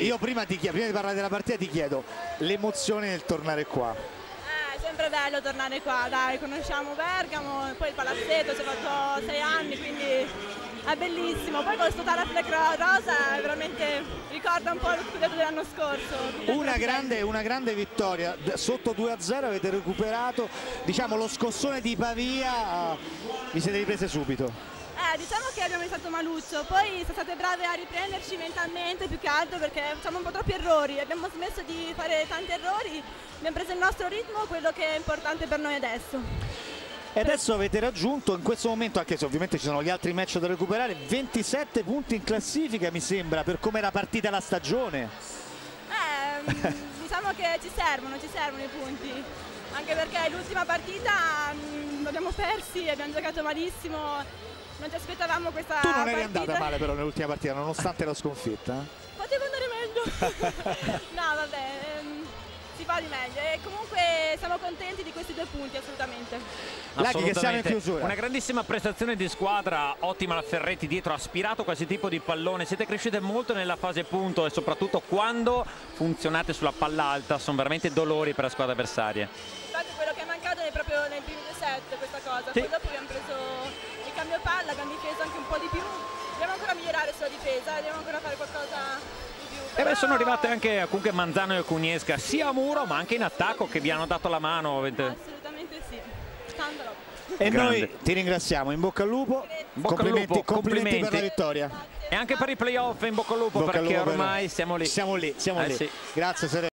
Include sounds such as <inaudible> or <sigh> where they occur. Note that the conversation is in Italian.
Io prima, ti chiedo, prima di parlare della partita ti chiedo l'emozione nel tornare qua. Eh, è sempre bello tornare qua, dai, conosciamo Bergamo, poi il palazzetto, ci ho fatto sei anni, quindi è bellissimo. Poi con questo Tarafleck rosa veramente ricorda un po' lo scudetto dell'anno scorso. Una grande, una grande, vittoria, sotto 2-0 avete recuperato diciamo, lo scossone di Pavia, vi siete riprese subito. Diciamo che abbiamo iniziato maluccio, poi siamo state brave a riprenderci mentalmente più che altro perché facciamo un po' troppi errori, abbiamo smesso di fare tanti errori, abbiamo preso il nostro ritmo, quello che è importante per noi adesso. E adesso avete raggiunto in questo momento, anche se ovviamente ci sono gli altri match da recuperare, 27 punti in classifica mi sembra, per come era partita la stagione. Eh, <laughs> diciamo che ci servono, ci servono i punti, anche perché l'ultima partita mh, mm, l'abbiamo persi, abbiamo giocato malissimo, non ci aspettavamo questa Tu non eri andata male però nell'ultima partita, nonostante la sconfitta. Potevo andare meglio. <laughs> no, vabbè, ehm, si fa di meglio e comunque siamo contenti di questi due punti assolutamente. Laghi che siamo in chiusura. Una grandissima prestazione di squadra, ottima la Ferretti dietro, ha aspirato qualsiasi tipo di pallone, siete cresciute molto nella fase punto e soprattutto quando funzionate sulla palla alta, sono veramente dolori per la squadra avversaria. Infatti quello che è mancato è proprio nei primi due set questa cosa, sì. poi dopo abbiamo preso palla, abbiamo difeso anche un po' di più. Dobbiamo ancora migliorare sulla difesa, dobbiamo ancora fare qualcosa di più. Però... E beh, sono arrivate anche comunque Manzano e Cuniesca, sia a muro ma anche in attacco che vi hanno dato la mano. Assolutamente sì. Scandalo. E Grande. noi ti ringraziamo, in bocca al lupo, bocca complimenti, lupo, complimenti, complimenti, per la vittoria. E anche per i playoff in bocca al lupo bocca perché lupo ormai siamo lì. Siamo lì, siamo eh lì. Sì. Grazie Serena.